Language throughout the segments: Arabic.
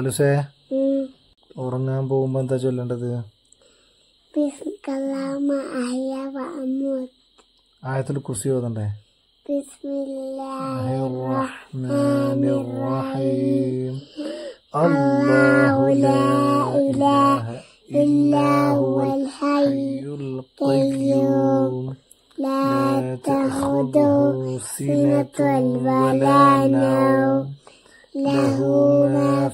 ആലുസേ ഉറങ്ങാൻ പോകുമ്പോ എന്താ ചൊല്ലേണ്ടത് بسمك اللهم أحيا وأموت ആയത്തിൽ കുറിച്ച് ഓതണ്ടേ بسم الله الرحمن الرحيم الله لا إله إلا هو الحي القيوم لا لا تأخذه تأخذه سنة سنة ولا ولا نوم نوم له ما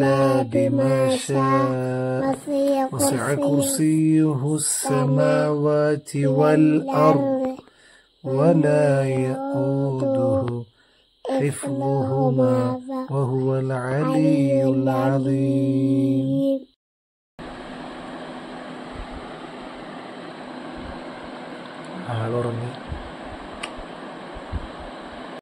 إلا بما شاء. وسع كرسيه السماوات والأرض ولا يؤوده حفظهما وهو العلي العظيم. أهلا